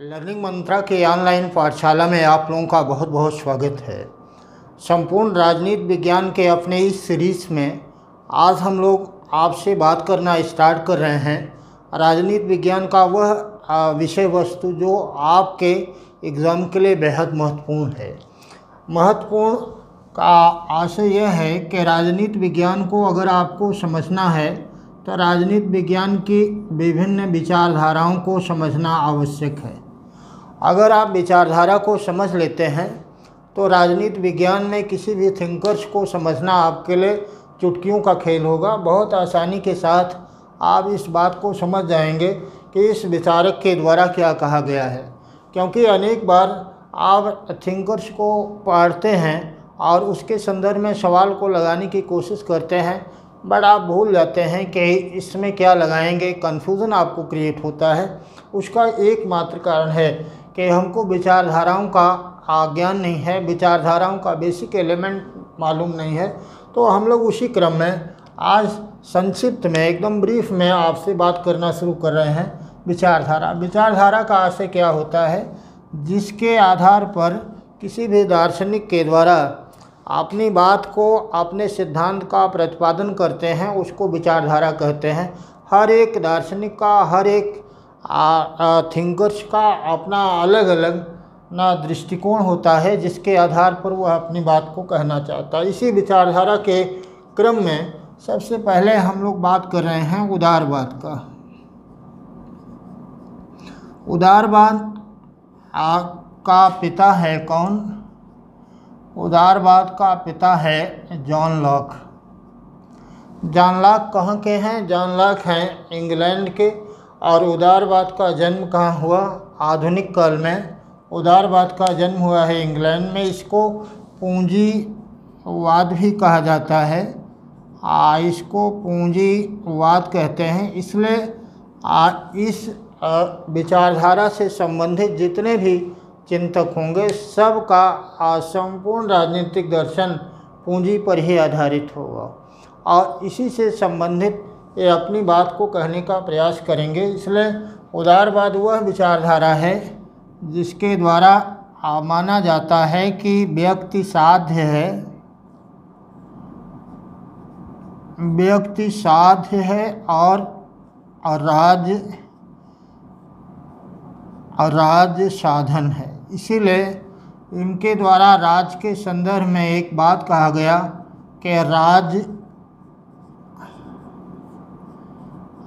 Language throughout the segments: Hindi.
लर्निंग मंत्रा के ऑनलाइन पाठशाला में आप लोगों का बहुत बहुत स्वागत है। संपूर्ण राजनीति विज्ञान के अपने इस सीरीज़ में आज हम लोग आपसे बात करना स्टार्ट कर रहे हैं। राजनीति विज्ञान का वह विषय वस्तु जो आपके एग्ज़ाम के लिए बेहद महत्वपूर्ण है। महत्वपूर्ण का आशय यह है कि राजनीति विज्ञान को अगर आपको समझना है तो राजनीति विज्ञान की विभिन्न विचारधाराओं को समझना आवश्यक है। अगर आप विचारधारा को समझ लेते हैं तो राजनीति विज्ञान में किसी भी थिंकर्स को समझना आपके लिए चुटकियों का खेल होगा। बहुत आसानी के साथ आप इस बात को समझ जाएँगे कि इस विचारक के द्वारा क्या कहा गया है। क्योंकि अनेक बार आप थिंकर्स को पढ़ते हैं और उसके संदर्भ में सवाल को लगाने की कोशिश करते हैं, बट आप भूल जाते हैं कि इसमें क्या लगाएँगे। कन्फ्यूज़न आपको क्रिएट होता है। उसका एकमात्र कारण है कि हमको विचारधाराओं का ज्ञान नहीं है, विचारधाराओं का बेसिक एलिमेंट मालूम नहीं है। तो हम लोग उसी क्रम में आज संक्षिप्त में, एकदम ब्रीफ में आपसे बात करना शुरू कर रहे हैं विचारधारा। विचारधारा का आशय क्या होता है? जिसके आधार पर किसी भी दार्शनिक के द्वारा अपनी बात को, अपने सिद्धांत का प्रतिपादन करते हैं, उसको विचारधारा कहते हैं। हर एक दार्शनिक का, हर एक थिंकर्स का अपना अलग अलग ना दृष्टिकोण होता है, जिसके आधार पर वह अपनी बात को कहना चाहता है। इसी विचारधारा के क्रम में सबसे पहले हम लोग बात कर रहे हैं उदारवाद का। उदारवाद का पिता है कौन? उदारवाद का पिता है जॉन लॉक। जॉन लॉक कहाँ के हैं? जॉन लॉक हैं इंग्लैंड के। और उदारवाद का जन्म कहाँ हुआ? आधुनिक काल में। उदारवाद का जन्म हुआ है इंग्लैंड में। इसको पूंजीवाद भी कहा जाता है। आ, इसको पूंजीवाद कहते हैं। इसलिए इस विचारधारा से संबंधित जितने भी चिंतक होंगे सब का संपूर्ण राजनीतिक दर्शन पूंजी पर ही आधारित होगा। और इसी से संबंधित ये अपनी बात को कहने का प्रयास करेंगे। इसलिए उदारवाद वह विचारधारा है जिसके द्वारा माना जाता है कि व्यक्ति साध्य है। व्यक्ति साध्य है और राज्य और राज्य साधन है। इसीलिए इनके द्वारा राज के संदर्भ में एक बात कहा गया कि राज्य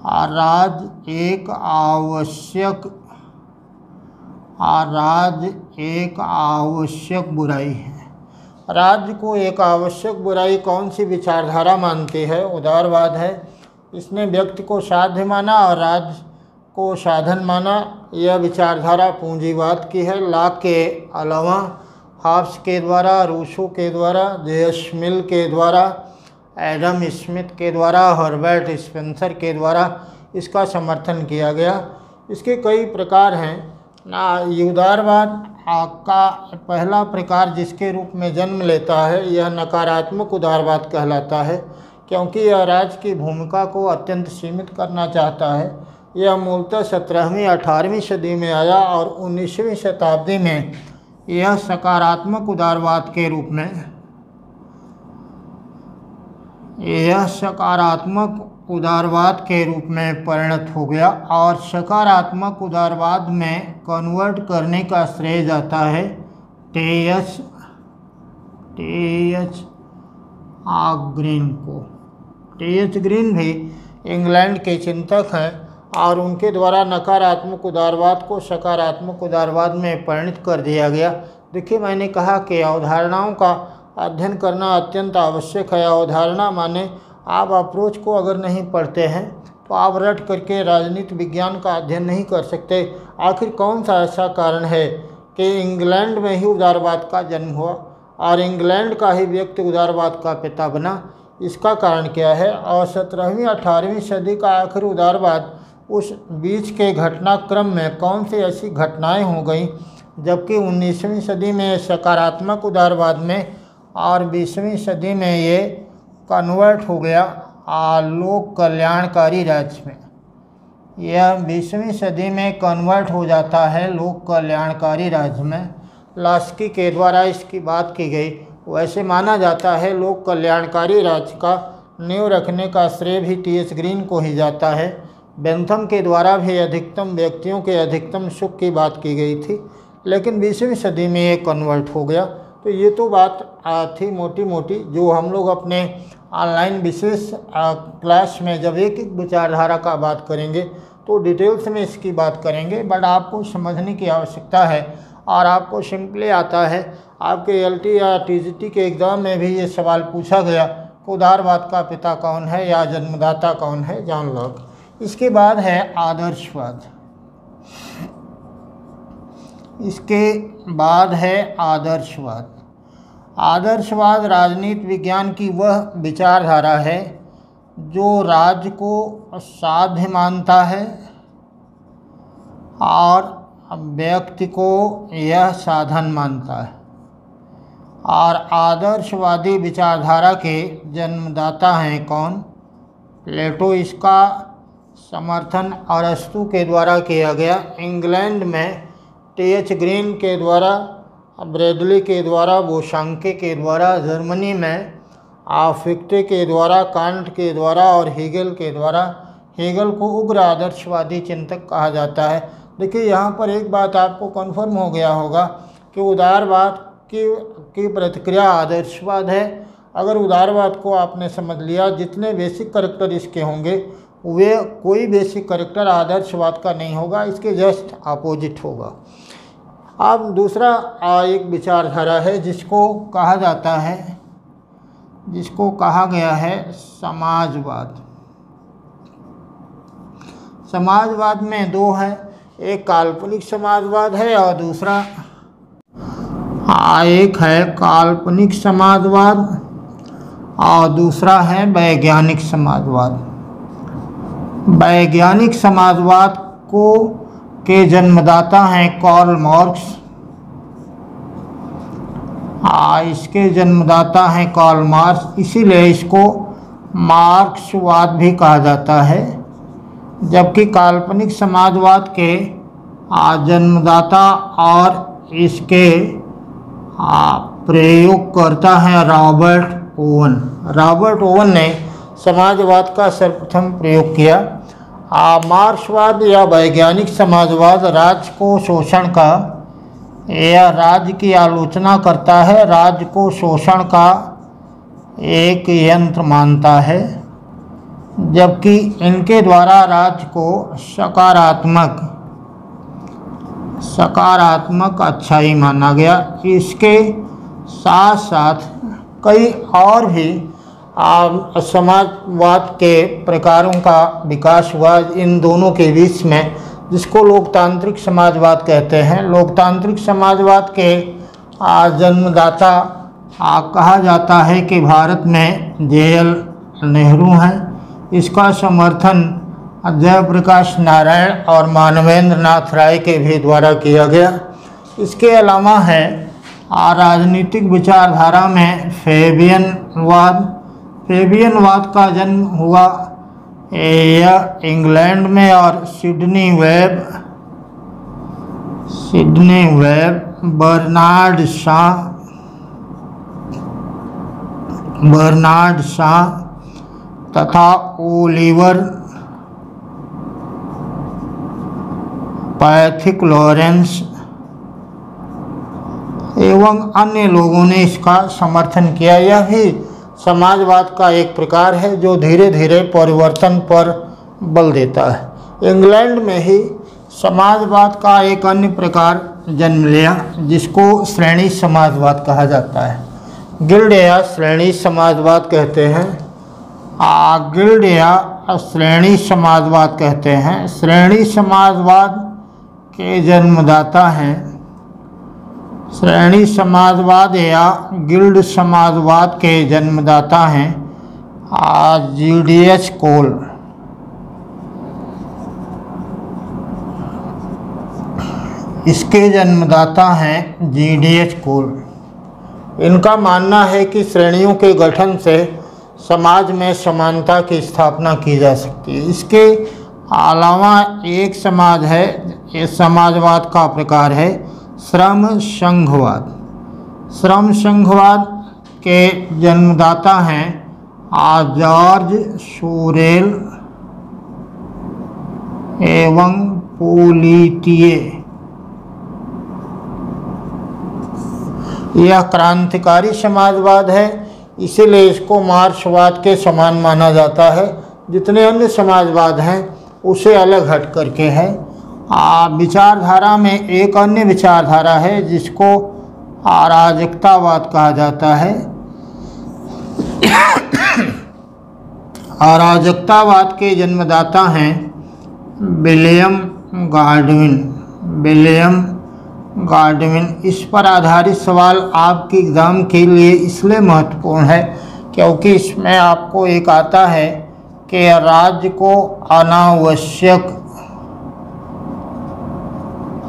राज एक आवश्यक राज एक आवश्यक बुराई है। राज्य को एक आवश्यक बुराई कौन सी विचारधारा मानती है? उदारवाद है। इसने व्यक्ति को साध्य माना और राज्य को साधन माना। यह विचारधारा पूंजीवाद की है। लाख के अलावा हाफ्स के द्वारा, रूसो के द्वारा जेसमिल के द्वारा एडम स्मिथ के द्वारा, हर्बर्ट स्पेंसर के द्वारा इसका समर्थन किया गया। इसके कई प्रकार हैं। ना युदारवाद का पहला प्रकार जिसके रूप में जन्म लेता है, यह नकारात्मक उदारवाद कहलाता है, क्योंकि यह राज्य की भूमिका को अत्यंत सीमित करना चाहता है। यह मूलतः सत्रहवीं, अठारहवीं सदी में आया और उन्नीसवीं शताब्दी में यह सकारात्मक उदारवाद के रूप में यह सकारात्मक उदारवाद के रूप में परिणत हो गया और सकारात्मक उदारवाद में कन्वर्ट करने का श्रेय जाता है। टेयस टेयस ग्रीन को। टेयस ग्रीन भी इंग्लैंड के चिंतक हैं और उनके द्वारा नकारात्मक उदारवाद को सकारात्मक उदारवाद में परिणत कर दिया गया। देखिए, मैंने कहा कि अवधारणाओं का अध्ययन करना अत्यंत आवश्यक है। अवधारणा माने आप अप्रोच को अगर नहीं पढ़ते हैं तो आप रट करके राजनीति विज्ञान का अध्ययन नहीं कर सकते। आखिर कौन सा ऐसा कारण है कि इंग्लैंड में ही उदारवाद का जन्म हुआ और इंग्लैंड का ही व्यक्ति उदारवाद का पिता बना? इसका कारण क्या है? और सत्रहवीं, अठारहवीं सदी का आखिर उदारवाद, उस बीच के घटनाक्रम में कौन सी ऐसी घटनाएँ हो गई, जबकि उन्नीसवीं सदी में सकारात्मक उदारवाद में और बीसवीं सदी में ये कन्वर्ट हो गया लोक कल्याणकारी राज्य में। यह बीसवीं सदी में कन्वर्ट हो जाता है लोक कल्याणकारी राज्य में। लास्की के द्वारा इसकी बात की गई। वैसे माना जाता है लोक कल्याणकारी राज्य का नींव रखने का श्रेय भी टी एस ग्रीन को ही जाता है। बेंथम के द्वारा भी अधिकतम व्यक्तियों के अधिकतम सुख की बात की गई थी। लेकिन बीसवीं सदी में ये कन्वर्ट हो गया। तो ये तो बात थी मोटी मोटी, जो हम लोग अपने ऑनलाइन विशेष क्लास में जब एक एक विचारधारा का बात करेंगे तो डिटेल्स में इसकी बात करेंगे बट आपको समझने की आवश्यकता है और आपको सिंपली आता है। आपके एलटी या टीजीटी के एग्ज़ाम में भी ये सवाल पूछा गया, उदारवाद का पिता कौन है या जन्मदाता कौन है, जान लॉक इसके बाद है आदर्शवाद। इसके बाद है आदर्शवाद। आदर्शवाद राजनीति विज्ञान की वह विचारधारा है, जो राज्य को साध्य मानता है और व्यक्ति को यह साधन मानता है। और आदर्शवादी विचारधारा के जन्मदाता हैं कौन? प्लेटो, इसका समर्थन अरस्तु के द्वारा किया गया। इंग्लैंड में टी एच ग्रीन के द्वारा ब्रेडली के द्वारा, बोशांके के द्वारा, जर्मनी में आफिकते के द्वारा, कांट के द्वारा और हीगल के द्वारा, हीगल को उग्र आदर्शवादी चिंतक कहा जाता है। देखिए, यहाँ पर एक बात आपको कन्फर्म हो गया होगा कि उदारवाद की की प्रतिक्रिया आदर्शवाद है। अगर उदारवाद को आपने समझ लिया, जितने बेसिक करेक्टर इसके होंगे, वे कोई बेसिक करेक्टर आदर्शवाद का नहीं होगा, इसके जस्ट अपोजिट होगा। अब दूसरा एक विचारधारा है जिसको कहा जाता है, जिसको कहा गया है समाजवाद। समाजवाद में दो है, एक काल्पनिक समाजवाद है और दूसरा एक है काल्पनिक समाजवाद और दूसरा है वैज्ञानिक समाजवाद। वैज्ञानिक समाजवाद को के जन्मदाता हैं कॉर्ल मार्क्स। इसके जन्मदाता हैं कॉर्ल मार्क्स, इसीलिए इसको मार्क्सवाद भी कहा जाता है। जबकि काल्पनिक समाजवाद के जन्मदाता और इसके प्रयोग करता है रॉबर्ट ओवन। रॉबर्ट ओवन ने समाजवाद का सर्वप्रथम प्रयोग किया। मार्क्सवाद या वैज्ञानिक समाजवाद राज्य को शोषण का या राज्य की आलोचना करता है राज्य को शोषण का एक यंत्र मानता है, जबकि इनके द्वारा राज्य को सकारात्मक सकारात्मक अच्छाई माना गया। इसके साथ साथ कई और भी समाजवाद के प्रकारों का विकास हुआ इन दोनों के बीच में, जिसको लोकतांत्रिक समाजवाद कहते हैं। लोकतांत्रिक समाजवाद के जन्मदाता कहा जाता है कि भारत में जेएल नेहरू हैं। इसका समर्थन जयप्रकाश नारायण और मानवेंद्र नाथ राय के भी द्वारा किया गया। इसके अलावा है राजनीतिक विचारधारा में फेबियनवाद फेबियनवाद का जन्म हुआ यह इंग्लैंड में और Sidney Webb Sidney Webb, Bernard Shaw Bernard Shaw तथा ओलिवर पैथिक लॉरेंस एवं अन्य लोगों ने इसका समर्थन किया। यह भी समाजवाद का एक प्रकार है जो धीरे धीरे परिवर्तन पर बल देता है। इंग्लैंड में ही समाजवाद का एक अन्य प्रकार जन्म लिया, जिसको श्रेणी समाजवाद कहा जाता है। गिल्ड या श्रेणी समाजवाद कहते हैं। आ गिल्ड या श्रेणी समाजवाद कहते हैं। श्रेणी समाजवाद के जन्मदाता हैं श्रेणी समाजवाद या गिल्ड समाजवाद के जन्मदाता हैं जी डी एच कोल। इसके जन्मदाता हैं जी डी एच कोल। इनका मानना है कि श्रेणियों के गठन से समाज में समानता की स्थापना की जा सकती है। इसके अलावा एक समाज है ये समाजवाद का प्रकार है श्रम संघवाद श्रम संघवाद के जन्मदाता हैं जॉर्ज सोरेल एवं पोलितिये यह क्रांतिकारी समाजवाद है, इसीलिए इसको मार्क्सवाद के समान माना जाता है। जितने अन्य समाजवाद हैं, उसे अलग हट करके है। विचारधारा में एक अन्य विचारधारा है, जिसको अराजकतावाद कहा जाता है। अराजकतावाद के जन्मदाता हैं विलियम गार्डविन। विलियम गार्डविन, इस पर आधारित सवाल आपके एग्ज़ाम के लिए इसलिए महत्वपूर्ण है, क्योंकि इसमें आपको एक आता है कि राज्य को अनावश्यक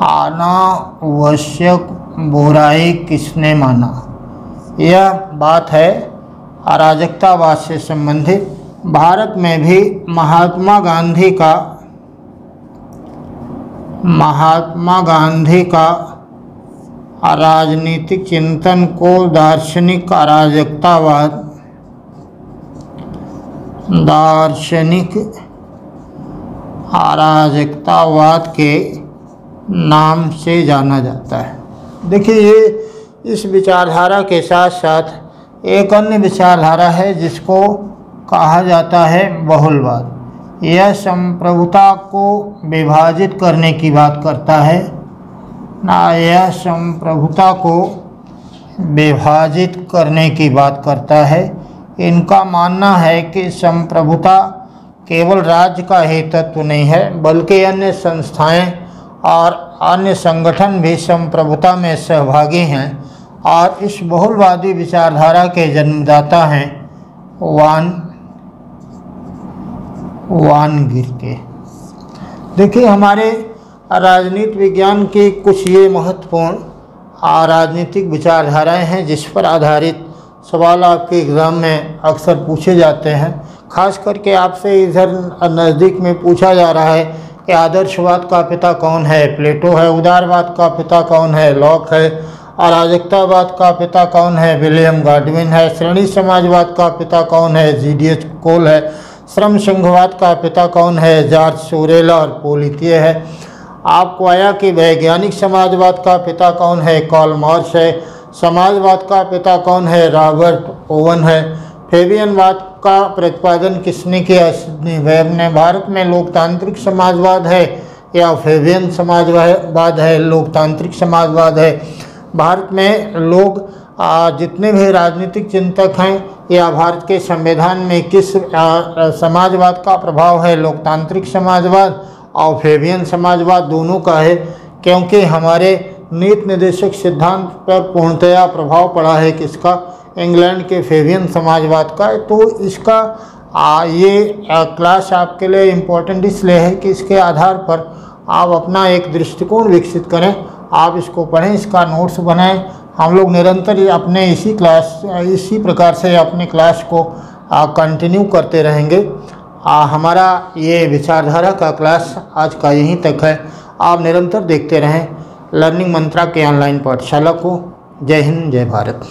अनावश्यक बुराई किसने माना? यह बात है अराजकतावाद से संबंधित। भारत में भी महात्मा गांधी का महात्मा गांधी का राजनीतिक चिंतन को दार्शनिक अराजकतावाद दार्शनिक अराजकतावाद के नाम से जाना जाता है। देखिए ये इस विचारधारा के साथ साथ एक अन्य विचारधारा है जिसको कहा जाता है बहुलवाद। यह संप्रभुता को विभाजित करने की बात करता है। ना यह संप्रभुता को विभाजित करने की बात करता है। इनका मानना है कि संप्रभुता केवल राज्य का ही तत्व नहीं है, बल्कि अन्य संस्थाएँ और अन्य संगठन भी संप्रभुता में सहभागी हैं और इस बहुलवादी विचारधारा के जन्मदाता हैं वान वान गिर के देखिए, हमारे राजनीति विज्ञान की कुछ ये महत्वपूर्ण राजनीतिक विचारधाराएँ हैं, जिस पर आधारित सवाल आपके एग्ज़ाम में अक्सर पूछे जाते हैं। खास करके आपसे इधर नज़दीक में पूछा जा रहा है कि आदर्शवाद का पिता कौन है? प्लेटो है, उदारवाद का पिता कौन है? लॉक है, अराजकतावाद का पिता कौन है? विलियम गार्डविन है, श्रेणी समाजवाद का पिता कौन है? जी डी एच कोल है, श्रम संघवाद का पिता कौन है? जॉर्ज सोरेला और पोलितिय है। आपको आया कि वैज्ञानिक समाजवाद का पिता कौन है? कॉल मार्च है। समाजवाद का पिता कौन है? रॉबर्ट ओवन है। फेबियनवाद का प्रतिपादन किसने किया? वेब ने। भारत में लोकतांत्रिक समाजवाद है या फेबियन समाजवाद है? लोकतांत्रिक समाजवाद है। भारत में लोग जितने भी राजनीतिक चिंतक हैं या भारत के संविधान में किस समाजवाद का प्रभाव है? लोकतांत्रिक समाजवाद और फेबियन समाजवाद दोनों का है, क्योंकि हमारे नीति निर्देशक सिद्धांत पर पूर्णतया प्रभाव पड़ा है किसका? इंग्लैंड के फेवियन समाजवाद का तो इसका आ, ये आ, क्लास आपके लिए इम्पोर्टेंट इसलिए है कि इसके आधार पर आप अपना एक दृष्टिकोण विकसित करें आप इसको पढ़ें इसका नोट्स बनाएँ। हम लोग निरंतर अपने इसी क्लास इसी प्रकार से अपने क्लास को कंटिन्यू करते रहेंगे। आ, हमारा ये विचारधारा का क्लास आज का यहीं तक है। आप निरंतर देखते रहें। लर्निंग मंत्रा के ऑनलाइन पाठशाला को। जय हिंद जय भारत।